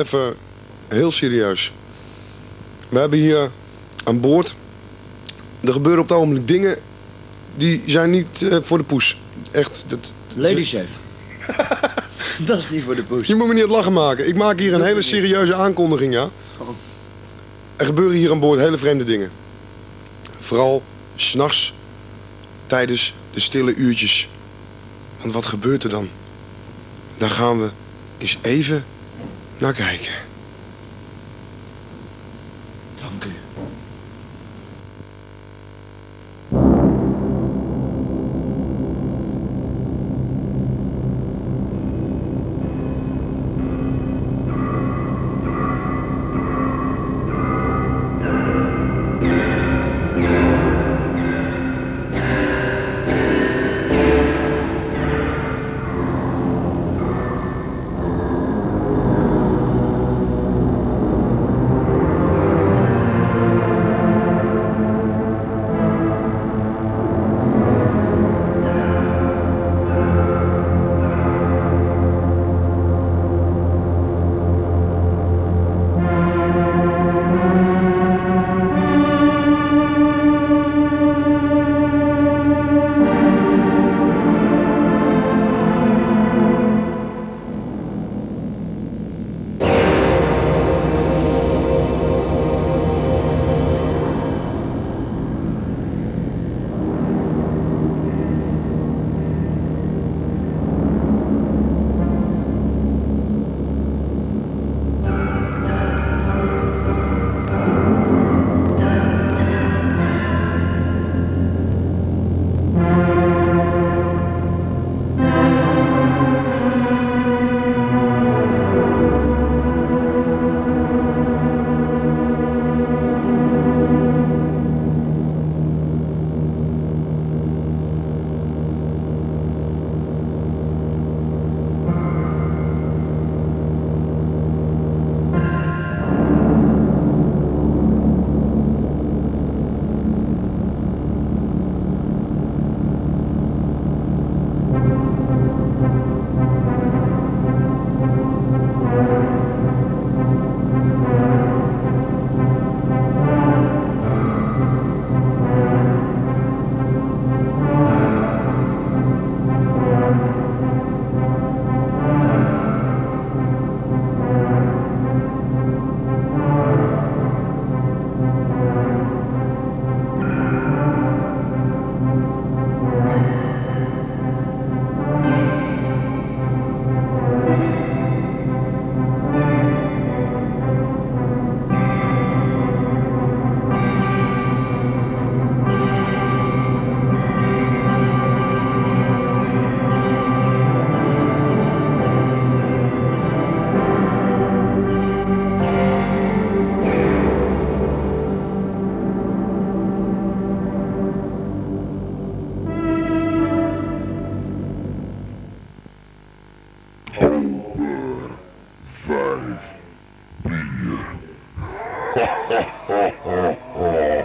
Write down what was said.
even heel serieus. We hebben hier aan boord... Er gebeuren op het ogenblik dingen... die zijn niet eh, voor de poes. Echt, dat... Lady chef. dat is niet voor de poes. Je moet me niet het lachen maken. Ik maak hier een hele serieuze aankondiging, ja. Oh. Er gebeuren hier aan boord hele vreemde dingen. Vooral s'nachts, tijdens de stille uurtjes. Want wat gebeurt er dan? Daar gaan we eens even naar kijken. ha ha ha ha ha